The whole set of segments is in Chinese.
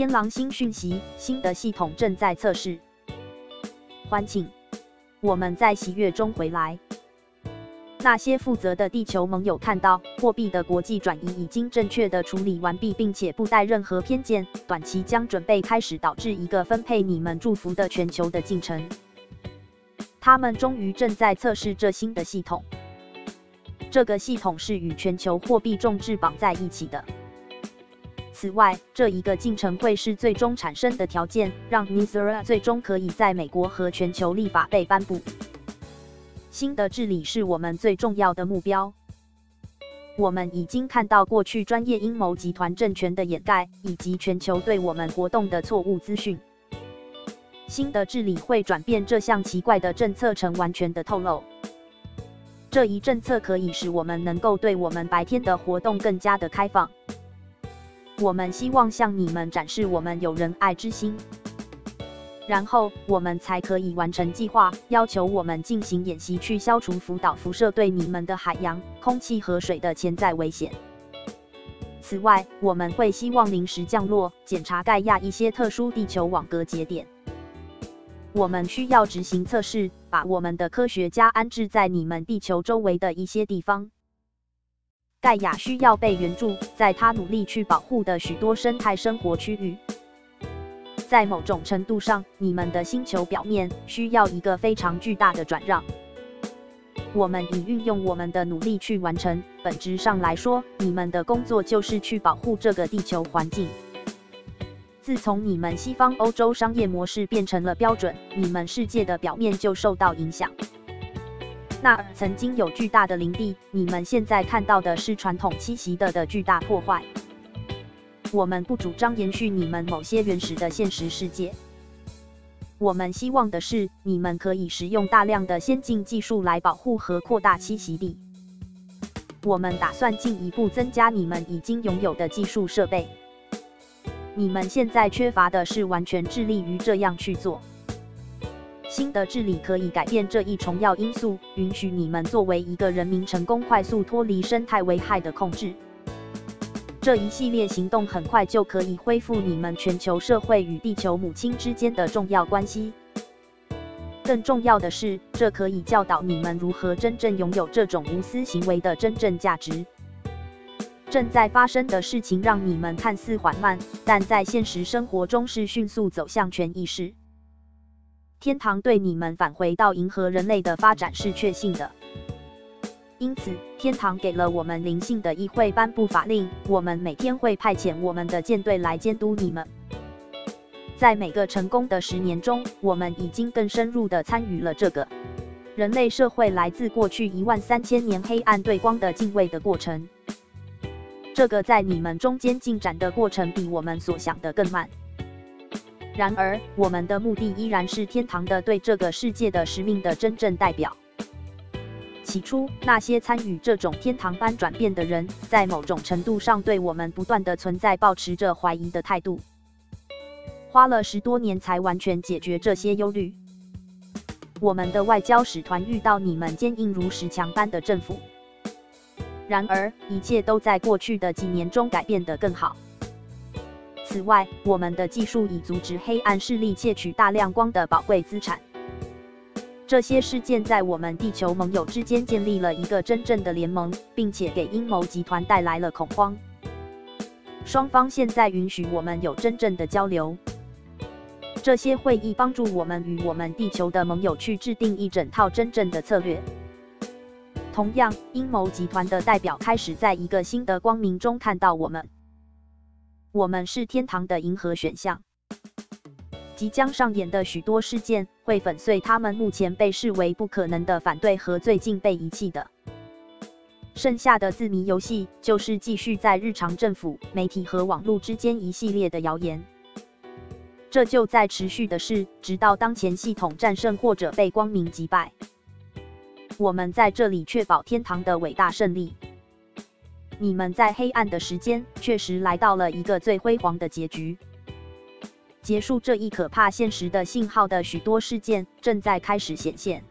天狼星讯息，新的系统正在测试。欢庆，我们在喜悦中回来。那些负责的地球盟友看到，货币的国际转移已经正确的处理完毕，并且不带任何偏见，短期将准备开始导致一个分配你们祝福的全球的进程。他们终于正在测试这新的系统。这个系统是与全球货币重置绑在一起的。此外，这一个进程会是最终产生的条件，让 NISA 最终可以在美国和全球立法被颁布。新的治理是我们最重要的目标。我们已经看到过去专业阴谋集团政权的掩盖，以及全球对我们活动的错误资讯。新的治理会转变这项奇怪的政策成完全的透露。这一政策可以使我们能够对我们白天的活动更加的开放。我们希望向你们展示我们有仁爱之心，然后我们才可以完成计划，要求我们进行演习去消除福岛辐射对你们的海洋、空气和水的潜在危险。此外，我们会希望临时降落，检查盖亚一些特殊地球网格节点。我们需要执行测试，把我们的科学家安置在你们地球周围的一些地方。盖亚需要被援助，在他努力去保护的许多生态生活区域。在某种程度上，你们的星球表面需要一个非常巨大的转让。我们已运用我们的努力去完成。本质上来说，你们的工作就是去保护这个地球环境。自从你们西方欧洲商业模式变成了标准，你们世界的表面就受到影响。那曾经有巨大的林地，你们现在看到的是传统栖息的的巨大破坏。我们不主张延续你们某些原始的现实世界。我们希望的是，你们可以使用大量的先进技术来保护和扩大栖息地。我们打算进一步增加你们已经拥有的技术设备。你们现在缺乏的是完全致力于这样去做。新的治理可以改变这一重要因素，允许你们作为一个人民成功快速脱离生态危害的控制。这一系列行动很快就可以恢复你们全球社会与地球母亲之间的重要关系。更重要的是，这可以教导你们如何真正拥有这种无私行为的真正价值。正在发生的事情让你们看似缓慢，但在现实生活中是迅速走向全意识。天堂对你们返回到银河人类的发展是确信的，因此天堂给了我们灵性的议会颁布法令，我们每天会派遣我们的舰队来监督你们。在每个成功的十年中，我们已经更深入的参与了这个人类社会来自过去一万三千年黑暗对光的敬畏的过程。这个在你们中间进展的过程比我们所想的更慢。然而，我们的目的依然是天堂的对这个世界的使命的真正代表。起初，那些参与这种天堂般转变的人，在某种程度上对我们不断的存在保持着怀疑的态度。花了十多年才完全解决这些忧虑。我们的外交使团遇到你们坚硬如石墙般的政府。然而，一切都在过去的几年中改变得更好。此外，我们的技术已阻止黑暗势力窃取大量光的宝贵资产。这些事件在我们地球盟友之间建立了一个真正的联盟，并且给阴谋集团带来了恐慌。双方现在允许我们有真正的交流。这些会议帮助我们与我们地球的盟友去制定一整套真正的策略。同样，阴谋集团的代表开始在一个新的光明中看到我们。我们是天堂的银河选项。即将上演的许多事件会粉碎他们目前被视为不可能的反对和最近被遗弃的。剩下的字谜游戏就是继续在日常政府、媒体和网络之间一系列的谣言。这就在持续的是，直到当前系统战胜或者被光明击败。我们在这里确保天堂的伟大胜利。你们在黑暗的时间确实来到了一个最辉煌的结局。结束这一可怕现实的信号的许多事件正在开始显现。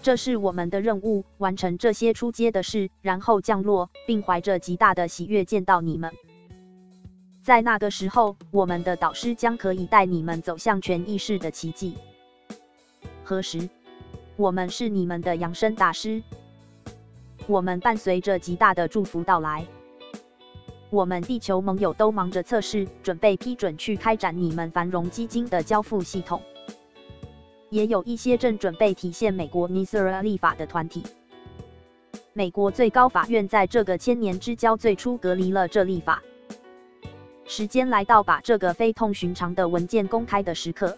这是我们的任务，完成这些出街的事，然后降落，并怀着极大的喜悦见到你们。在那个时候，我们的导师将可以带你们走向全意识的奇迹。何时？我们是你们的养生大师。我们伴随着极大的祝福到来。我们地球盟友都忙着测试，准备批准去开展你们繁荣基金的交付系统。也有一些正准备体现美国 NISA 立法的团体。美国最高法院在这个千年之交最初隔离了这立法。时间来到把这个非同寻常的文件公开的时刻。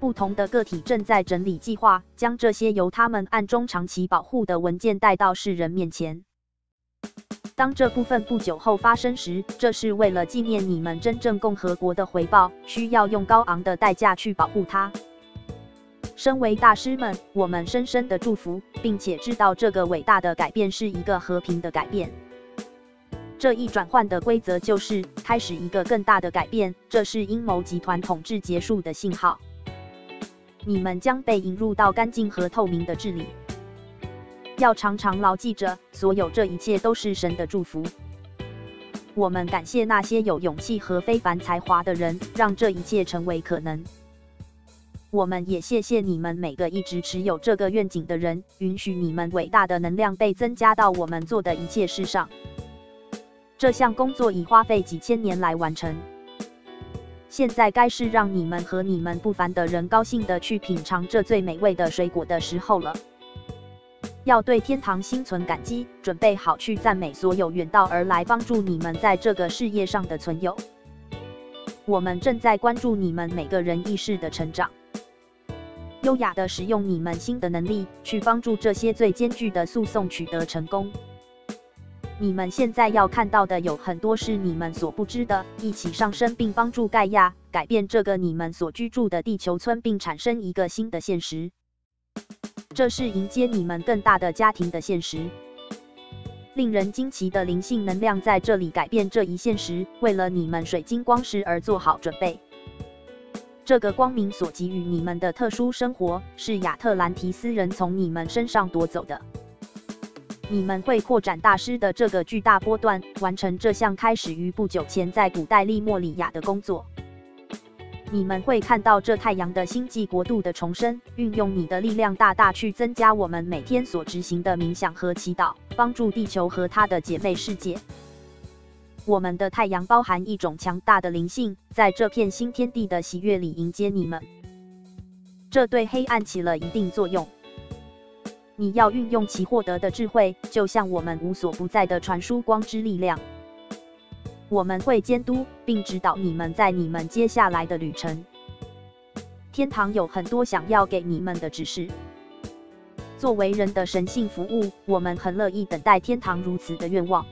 不同的个体正在整理计划，将这些由他们暗中长期保护的文件带到世人面前。当这部分不久后发生时，这是为了纪念你们真正共和国的回报，需要用高昂的代价去保护它。身为大师们，我们深深的祝福，并且知道这个伟大的改变是一个和平的改变。这一转换的规则就是开始一个更大的改变，这是阴谋集团统治结束的信号。你们将被引入到干净和透明的治理。要常常牢记着，所有这一切都是神的祝福。我们感谢那些有勇气和非凡才华的人，让这一切成为可能。我们也谢谢你们每个一直持有这个愿景的人，允许你们伟大的能量被增加到我们做的一切事上。这项工作已花费几千年来完成。现在该是让你们和你们不凡的人高兴的去品尝这最美味的水果的时候了。要对天堂心存感激，准备好去赞美所有远道而来帮助你们在这个事业上的存有。我们正在关注你们每个人意识的成长，优雅的使用你们新的能力，去帮助这些最艰巨的诉讼取得成功。你们现在要看到的有很多是你们所不知的，一起上升并帮助盖亚改变这个你们所居住的地球村，并产生一个新的现实。这是迎接你们更大的家庭的现实。令人惊奇的灵性能量在这里改变这一现实，为了你们水晶光石而做好准备。这个光明所给予你们的特殊生活，是亚特兰提斯人从你们身上夺走的。你们会扩展大师的这个巨大波段，完成这项开始于不久前在古代利莫里亚的工作。你们会看到这太阳的星际国度的重生，运用你的力量大大去增加我们每天所执行的冥想和祈祷，帮助地球和它的姐妹世界。我们的太阳包含一种强大的灵性，在这片新天地的喜悦里迎接你们。这对黑暗起了一定作用。你要运用其获得的智慧，就像我们无所不在的传输光之力量。我们会监督并指导你们在你们接下来的旅程。天堂有很多想要给你们的指示。作为人的神性服务，我们很乐意等待天堂如此的愿望。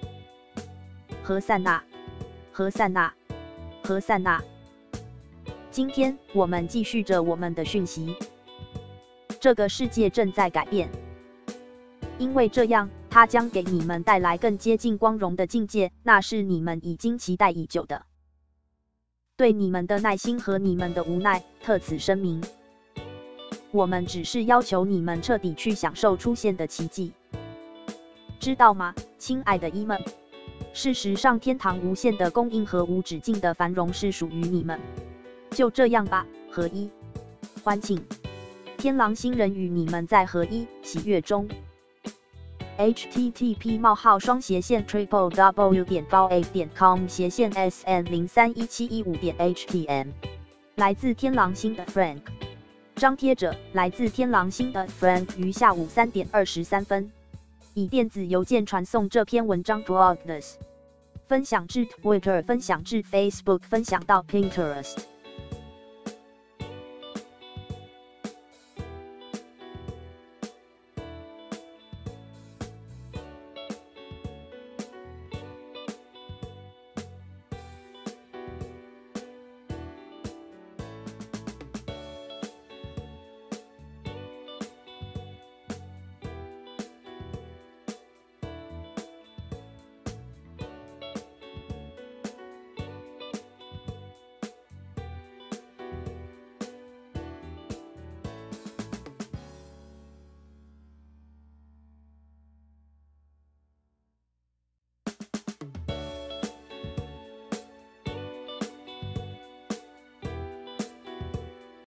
何塞纳，何塞纳，何塞纳。今天我们继续着我们的讯息。这个世界正在改变。因为这样，它将给你们带来更接近光荣的境界，那是你们已经期待已久的。对你们的耐心和你们的无奈，特此声明。我们只是要求你们彻底去享受出现的奇迹，知道吗，亲爱的伊们？事实上，天堂无限的供应和无止境的繁荣是属于你们。就这样吧，合一，欢庆，天狼星人与你们在合一喜悦中。Http: 冒号双斜线 triple w 点 v a 点 com 斜线 sn 零三一七一五点 htm 来自天狼星的 Frank 张贴者来自天狼星的 Frank 于下午三点二十三分以电子邮件传送这篇文章 Broadness 分享至 Twitter 分享至 Facebook 分享到 Pinterest